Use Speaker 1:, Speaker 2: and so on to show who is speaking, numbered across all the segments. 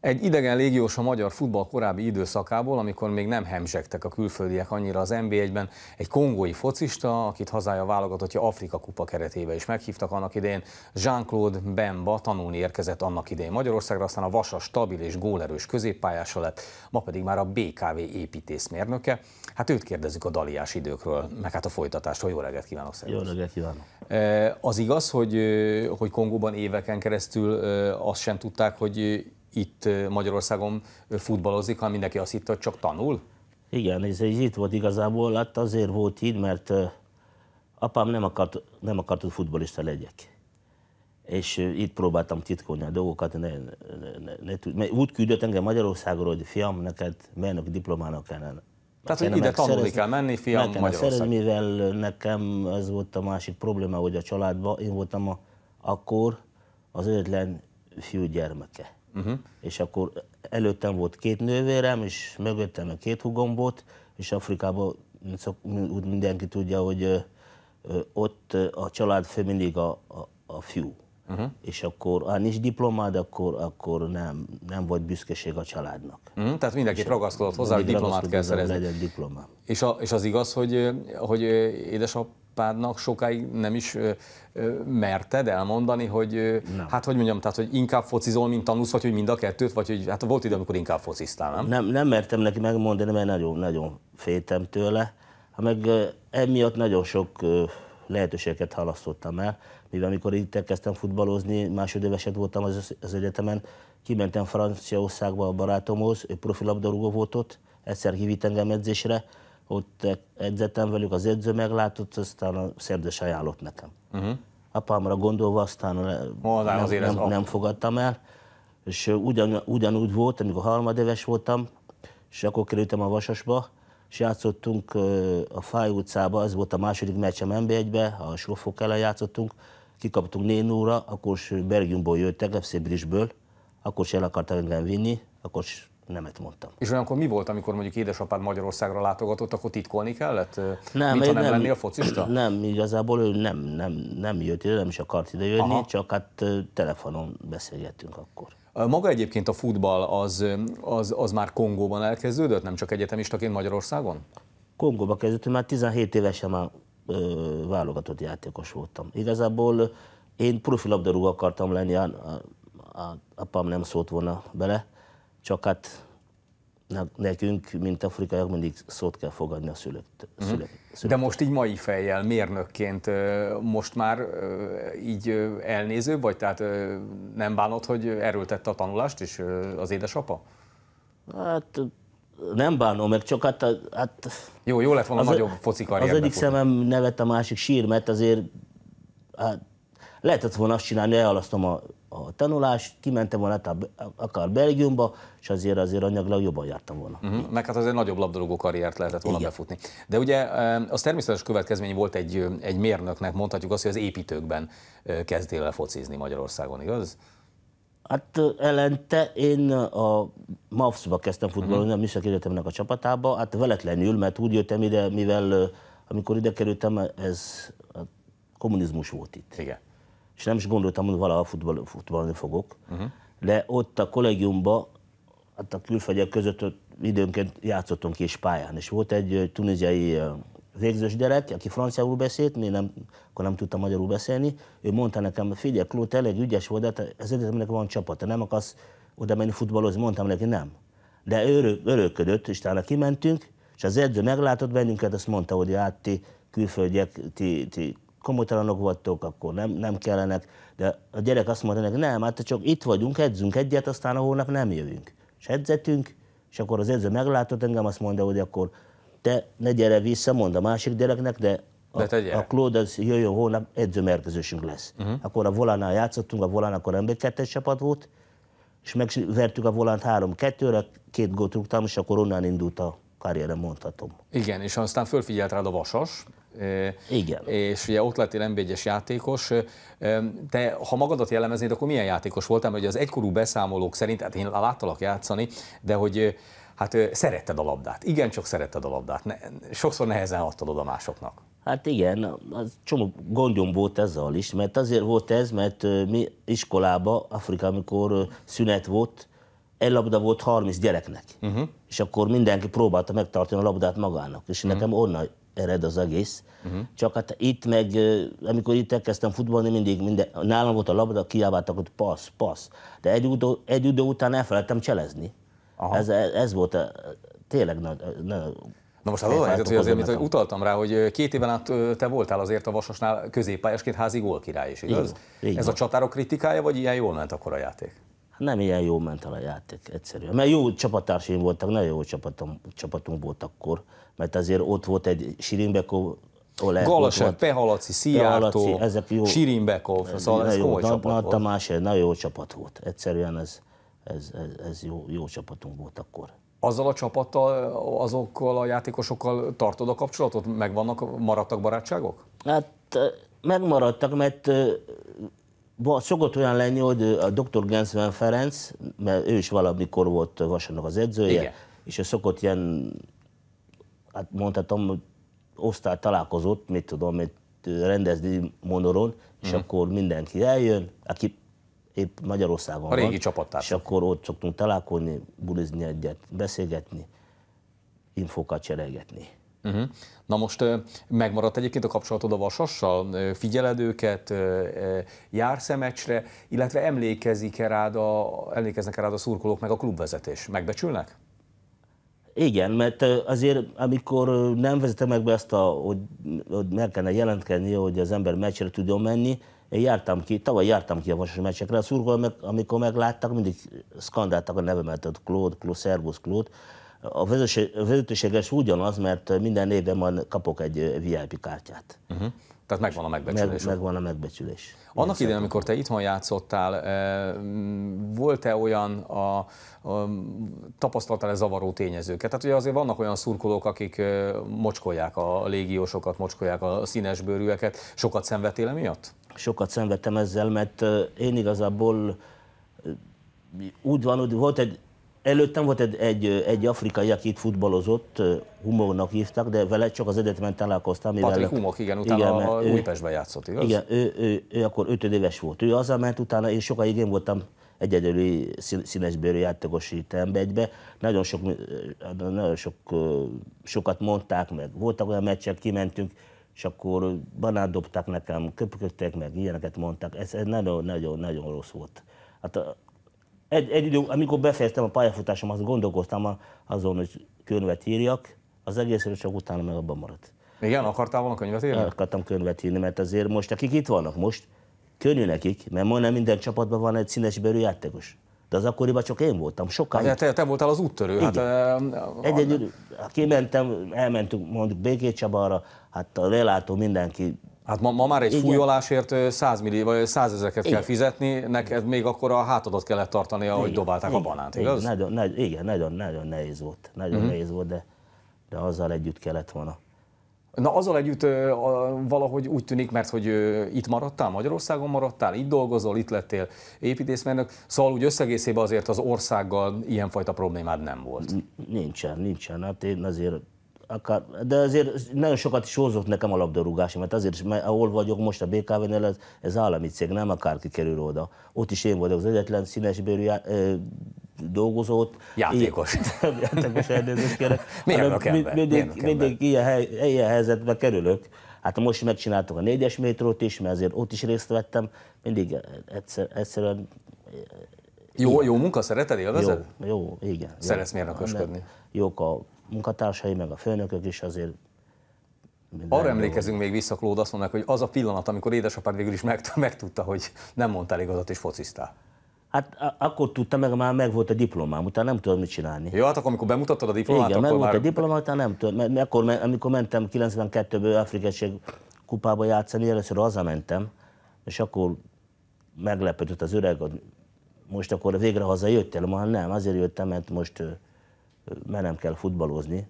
Speaker 1: Egy idegen légiós a magyar futball korábbi időszakából, amikor még nem hemzsegtek a külföldiek annyira az NB1-ben, egy kongói focista, akit hazája válogatottja Afrika kupa keretébe is meghívtak annak idején, Jean-Claude Bemba tanulni érkezett annak idején Magyarországra, aztán a vasas, stabil és gólerős középpályása lett, ma pedig már a BKV építészmérnöke. Hát őt kérdezzük a daliás időkről, meg hát a folytatástól. Jó reggelt kívánok
Speaker 2: szerint. Jó reggelt kívánok.
Speaker 1: Az igaz, hogy, hogy Kongóban éveken keresztül azt sem tudták, hogy itt Magyarországon futballozik, hanem mindenki azt hitte, hogy csak tanul?
Speaker 2: Igen, ez, ez itt volt igazából, hát azért volt így, mert apám nem akart, nem akart, hogy futbolista legyek. És itt próbáltam titkolni a dolgokat, ne, ne, ne, ne, úgy küldött engem Magyarországról, hogy fiam, neked mernök diplomának kellene
Speaker 1: tehát, hogy ide tanulni kell menni, fiam, Magyarország. Szerezni,
Speaker 2: mivel nekem ez volt a másik probléma, hogy a családban én voltam a, akkor az egyetlen fiú gyermeke. Uh-huh. És akkor előttem volt két nővérem, és mögöttem két hugom volt, és Afrikában úgy mindenki tudja, hogy ott a család fő mindig a, a, a fiú. Uh-huh. És akkor, ha nincs diplomád, akkor, akkor nem, nem volt büszkeség a családnak.
Speaker 1: Uh-huh. Tehát mindenki ragaszkodott hozzá, hogy diplomát kell szerezni.
Speaker 2: Legyen diplomá.
Speaker 1: És, a, és az igaz, hogy, hogy édesapádnak sokáig nem is merted elmondani, hogy nem. hát hogy mondjam, tehát hogy inkább focizol, mint tanulsz, vagy hogy mind a kettőt, vagy hogy hát volt idő, amikor inkább fociztál, nem?
Speaker 2: Nem, nem mertem neki megmondani, mert nagyon, nagyon féltem tőle. Ha meg emiatt nagyon sok lehetőséget halasztottam el, mivel amikor itt kezdtem futballozni, másodéveset voltam az, az egyetemen, kimentem Franciaországba a barátomhoz, ő profilabdarúgó volt ott, egyszer hívít engem edzésre, ott edzettem velük, az edző meglátott, aztán a szerzős ajánlott nekem. Uh-huh. Apámra gondolva aztán nem, nem, nem, nem fogadtam el, és ugyan, ugyanúgy volt, amikor harmadéves voltam, és akkor kerültem a Vasasba, és játszottunk a Fáj utcába, ez volt a második meccsem NB1-be, a Slofok ellen játszottunk, kikaptunk 4 0 akkor Belgiumból jöttek, FC Brisből, akkor se el akartak engem vinni, akkor nemet mondtam.
Speaker 1: És olyankor mi volt, amikor mondjuk édesapád Magyarországra látogatott, akkor titkolni kellett? Nem, Mit, ha nem, nem lennél focista?
Speaker 2: Nem, igazából ő nem, nem, nem jött ide, nem is akart ide jönni, Aha. csak hát telefonon beszélgettünk akkor.
Speaker 1: Maga egyébként a futball az, az, az már Kongóban elkezdődött, nem csak egyetemistaként Magyarországon?
Speaker 2: Kongóban kezdődött, már 17 évesen már ö, válogatott játékos voltam. Igazából én profilabdarúgó akartam lenni, a, a, a, apám nem szólt volna bele, csak hát nekünk, mint afrikaiak, mindig szót kell fogadni a szülők.
Speaker 1: Mhm. szülők, szülők. De most így mai fejjel, mérnökként most már így elnéző vagy? Tehát nem bánod, hogy erőltette a tanulást is az édesapa?
Speaker 2: Hát nem bánom meg, csak hát... hát
Speaker 1: jó, jó lett volna az, nagyobb foci
Speaker 2: Az egyik szemem nevet, a másik sír, mert azért hát, lehetett volna azt csinálni, elhalasztom a a tanulást, kimentem volna hát akár Belgiumba, és azért azért anyaglag jobban jártam volna.
Speaker 1: Uh-huh. Meg hát azért nagyobb labdarúgó karriert lehetett volna Igen. befutni. De ugye az természetes következmény volt egy, egy mérnöknek, mondhatjuk azt, hogy az építőkben kezdél el focizni Magyarországon, igaz?
Speaker 2: Hát elente én a MAFS-ba kezdtem futballozni, uh-huh. a Műszaki Egyetemnek a csapatába, hát veletlenül, mert úgy jöttem ide, mivel amikor ide kerültem, ez a kommunizmus volt itt.
Speaker 1: Igen
Speaker 2: és nem is gondoltam, hogy valaha futball, futballni fogok. Uh-huh. De ott a kollégiumban, hát a külfegyek között ott időnként játszottunk kis pályán, és volt egy tunéziai végzős gyerek, aki franciául beszélt, én nem, akkor nem tudtam magyarul beszélni, ő mondta nekem, figyelj, Klót, elég ügyes volt, de ez egyetemnek van csapata, nem akarsz oda menni futballozni, mondtam neki, nem. De ő öröködött, és talán kimentünk, és az edző meglátott bennünket, azt mondta, hogy hát ti külföldiek, ti, ti komolytalanok vagytok, akkor nem, nem kellenek, de a gyerek azt mondta neki, nem, hát csak itt vagyunk, edzünk egyet, aztán a hónap nem jövünk. És edzetünk, és akkor az edző meglátott engem, azt mondta, hogy akkor te ne gyere vissza, mond a másik gyereknek, de a, de a Claude az jöjjön hónap, edzőmerkezősünk lesz. Uh-huh. Akkor a volánál játszottunk, a volán akkor mb 2 csapat volt, és megvertük a volánt 3-2-re, két gót rúgtam, és akkor onnan indult a karrierem, mondhatom.
Speaker 1: Igen, és aztán fölfigyelt rád a Vasas,
Speaker 2: igen.
Speaker 1: És ugye ott lettél nb játékos. Te, ha magadat jellemeznéd, akkor milyen játékos voltál? Mert az egykorú beszámolók szerint, hát én láttalak játszani, de hogy hát szeretted a labdát. Igen, csak szeretted a labdát. Ne, sokszor nehezen adtad oda másoknak.
Speaker 2: Hát igen, az csomó gondom volt ezzel is, mert azért volt ez, mert mi iskolába, Afrika, amikor szünet volt, egy labda volt 30 gyereknek. Uh-huh. És akkor mindenki próbálta megtartani a labdát magának. És uh-huh. nekem onnan ered az egész. Uh-huh. Csak hát itt meg, amikor itt elkezdtem futballni, mindig minden, nálam volt a labda, kiállváltak, hogy passz, passz. De egy, idő, egy idő után elfelejtettem cselezni. Ez, ez volt a, tényleg nagy, nagy
Speaker 1: Na most az az helyzet, hogy azért, amit utaltam rá, hogy két éven át te voltál azért a Vasasnál középpályásként házi gólkirály is, igaz? Igen, Ez a csatárok kritikája, vagy ilyen jól ment akkor a játék?
Speaker 2: Nem ilyen jó ment el a játék, egyszerűen. Mert jó csapattársaim voltak, nagyon jó csapatom, csapatunk volt akkor, mert azért ott volt egy Sirimbekov,
Speaker 1: Galasev, Pehalaci, Szijjártó, Sirimbekov, szóval ez komoly csapat
Speaker 2: na, volt. Tamás, nagyon jó csapat volt. Egyszerűen ez, ez, ez, ez jó, jó csapatunk volt akkor.
Speaker 1: Azzal a csapattal, azokkal a játékosokkal tartod a kapcsolatot? Megvannak, maradtak barátságok?
Speaker 2: Hát megmaradtak, mert szokott olyan lenni, hogy a dr. Gensven Ferenc, mert ő is valamikor volt Vasannak az edzője, Igen. és ő szokott ilyen, hát mondhatom, osztály találkozott, mit tudom, mit rendezni Monoron, és uh-huh. akkor mindenki eljön, aki épp Magyarországon
Speaker 1: a régi van,
Speaker 2: és akkor ott szoktunk találkozni, bulizni egyet, beszélgetni, infókat cserélgetni.
Speaker 1: Uh-huh. Na most megmaradt egyébként a kapcsolatod a Vasassal? Figyeled őket, jársz -e meccsre, illetve emlékezik-e rád a, emlékeznek -e rád a szurkolók meg a klubvezetés? Megbecsülnek?
Speaker 2: Igen, mert azért amikor nem vezetem meg be ezt, a, hogy, hogy meg kellene jelentkezni, hogy az ember meccsre tudjon menni, én jártam ki, tavaly jártam ki a vasas meccsekre, a szurkolók, amikor megláttak, mindig skandáltak a nevemet, Claude, Claude, Servus Claude, a vezetőséges ugyanaz, mert minden évben majd kapok egy VIP kártyát. Uh-huh.
Speaker 1: Tehát megvan a megbecsülés.
Speaker 2: Meg, megvan a megbecsülés.
Speaker 1: Annak idején, amikor te itthon játszottál, volt-e olyan a, a tapasztaltál-e zavaró tényezőket? Tehát ugye azért vannak olyan szurkolók, akik mocskolják a légiósokat, mocskolják a színesbőrűeket. Sokat szenvedtél emiatt?
Speaker 2: Sokat szenvedtem ezzel, mert én igazából úgy van, hogy volt egy Előttem volt egy, egy, egy afrikai, aki itt futballozott, Humónak hívtak, de vele csak az egyetemen találkoztam.
Speaker 1: Mivel Patrik Humok, igen, utána igen, a Újpestben játszott, igaz?
Speaker 2: Igen, ő, ő, ő, akkor éves volt. Ő ment utána, és sokáig én voltam egyedüli színesbőrű játékos itt egybe. Nagyon, sok, nagyon sok, sokat mondták meg. Voltak olyan meccsek, kimentünk, és akkor banát dobták nekem, köpködtek meg, ilyeneket mondtak. Ez, ez nagyon, nagyon, nagyon rossz volt. Hát egy, egy idő, amikor befejeztem a pályafutásom, azt gondolkoztam azon, hogy könyvet írjak, az egészről csak utána meg abban maradt.
Speaker 1: Igen, akartál volna könyvet írni?
Speaker 2: Akartam könyvet írni, mert azért most, akik itt vannak most, könnyű nekik, mert majdnem minden csapatban van egy színes bőrű játékos. De az akkoriban csak én voltam, sokkal.
Speaker 1: Hát, te, te voltál az úttörő. Hát,
Speaker 2: egy, egy, kimentem, elmentünk mondjuk Békét Csabára, hát a lelátó mindenki
Speaker 1: Hát ma, ma már egy Igen. fújolásért 100 millió, vagy 100 ezeket kell fizetni, neked még akkor a hátadat kellett tartani, ahogy Igen. dobálták Igen. a banánt, igaz?
Speaker 2: Igen, nagyon, nagyon, igen, nagyon, nagyon nehéz volt. Nagyon uh-huh. nehéz volt, de, de azzal együtt kellett volna.
Speaker 1: Na azzal együtt valahogy úgy tűnik, mert hogy itt maradtál, Magyarországon maradtál, itt dolgozol, itt lettél építészmérnök, szóval úgy összegészében azért az országgal ilyenfajta problémád nem volt.
Speaker 2: Nincsen, nincsen. Hát én azért akár, de azért nagyon sokat is hozott nekem a labdarúgás, mert azért, mert ahol vagyok most a BKV-nél, ez, ez állami cég, nem akárki kerül oda. Ott is én vagyok az egyetlen színesbőrű já, ö, dolgozót.
Speaker 1: Játékos.
Speaker 2: játékos elnézést kérek.
Speaker 1: Miért
Speaker 2: mindig, mindig, mindig ilyen, hely, ilyen helyzetbe kerülök. Hát most megcsináltuk a négyes métrót is, mert azért ott is részt vettem. Mindig egyszer, egyszerűen
Speaker 1: jó, jó munka, szereted, élvezed?
Speaker 2: Jó, jó igen.
Speaker 1: Szeretsz mérnökösködni?
Speaker 2: Jók a munkatársai, meg a főnökök is azért
Speaker 1: arra emlékezünk még vissza, Klód, azt mondják, hogy az a pillanat, amikor édesapád végül is megtudta, hogy nem mondtál igazat és fociztál.
Speaker 2: Hát akkor tudtam, meg már meg volt a diplomám, utána nem tudod mit csinálni.
Speaker 1: Jó, hát akkor amikor bemutattad a diplomát,
Speaker 2: Igen,
Speaker 1: akkor
Speaker 2: meg már... volt a diplomám, utána nem tudod. Mert akkor, amikor mentem 92-ből Afrikaség kupába játszani, először hazamentem, és akkor meglepődött az öreg, hogy most akkor végre hazajöttél, már nem, azért jöttem, mert most nem kell futballozni.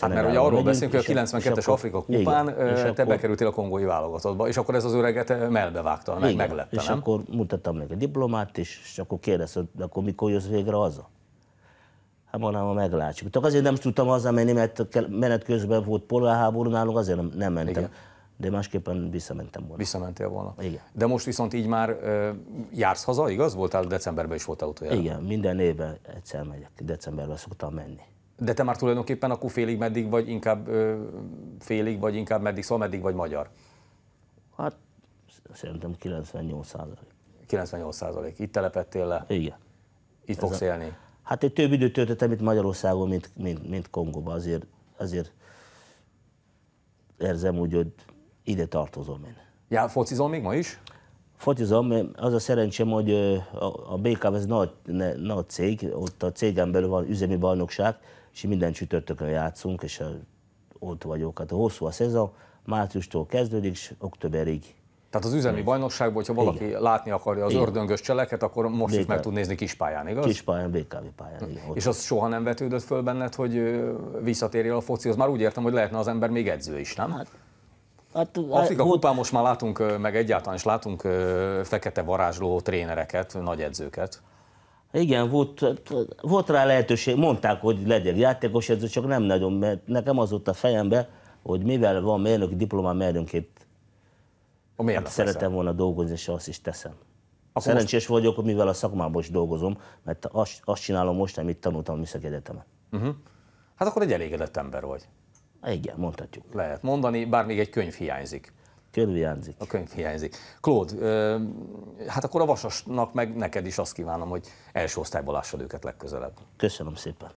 Speaker 1: Hát mert ugye arról beszélünk, hogy a 92-es Afrika kupán igen, te bekerültél a kongói válogatottba, és akkor ez az öreget melbevágta, meg meglepte,
Speaker 2: És
Speaker 1: nem?
Speaker 2: akkor mutattam neki a diplomát, és, és akkor kérdezte, hogy akkor mikor jössz végre haza? Hát mondom, meglátjuk. Csak azért nem tudtam hazamenni, mert menet közben volt polgárháború nálunk, azért nem, nem mentem. Igen. De másképpen visszamentem volna.
Speaker 1: Visszamentél volna.
Speaker 2: Igen.
Speaker 1: De most viszont így már ö, jársz haza, igaz? Voltál decemberben is voltál utoljára.
Speaker 2: Igen, minden évben egyszer megyek, decemberben szoktam menni.
Speaker 1: De te már tulajdonképpen akkor félig meddig vagy inkább ö, félig, vagy inkább meddig, szóval meddig vagy magyar?
Speaker 2: Hát szerintem 98 százalék.
Speaker 1: 98 százalék. Itt telepettél le,
Speaker 2: Igen.
Speaker 1: itt fogsz élni.
Speaker 2: Hát egy több időt töltöttem itt Magyarországon, mint, mint, mint Kongóban, azért, azért érzem úgy, hogy ide tartozom én.
Speaker 1: Já, focizol még ma is?
Speaker 2: Focizom, az a szerencsém, hogy a, BKV ez nagy, ne, nagy cég, ott a cégen belül van üzemi bajnokság, és minden csütörtökön játszunk, és ott vagyok. Hát hosszú a szezon, márciustól kezdődik, és októberig.
Speaker 1: Tehát az üzemi bajnokságban, hogyha valaki
Speaker 2: Igen.
Speaker 1: látni akarja az
Speaker 2: Igen.
Speaker 1: ördöngös cseleket, akkor most is
Speaker 2: BKV.
Speaker 1: meg tud nézni kispályán, igaz?
Speaker 2: Kispályán, BKV pályán. Igen.
Speaker 1: És az soha nem vetődött föl benned, hogy visszatérjél a focihoz? Már úgy értem, hogy lehetne az ember még edző is, nem? Hát,
Speaker 2: Hát,
Speaker 1: Afrika
Speaker 2: volt-
Speaker 1: kupán most már látunk, meg egyáltalán is látunk fekete varázsló trénereket, nagy edzőket.
Speaker 2: Igen, volt, volt rá lehetőség, mondták, hogy legyek játékos edző, csak nem nagyon, mert nekem az ott a fejembe, hogy mivel van mérnöki diplomám, mérnökét
Speaker 1: A nem
Speaker 2: szeretem volna dolgozni, és azt is teszem.
Speaker 1: Akkor
Speaker 2: Szerencsés vagyok, hogy mivel a szakmában is dolgozom, mert azt, azt csinálom most, amit tanultam a Műszaki Egyetemen.
Speaker 1: Hát akkor egy elégedett ember vagy.
Speaker 2: Igen, mondhatjuk.
Speaker 1: Lehet mondani, bár még egy könyv hiányzik.
Speaker 2: Körülhiányzik.
Speaker 1: A könyv hiányzik. Claude, hát akkor a Vasasnak meg neked is azt kívánom, hogy első osztályból lássad őket legközelebb.
Speaker 2: Köszönöm szépen.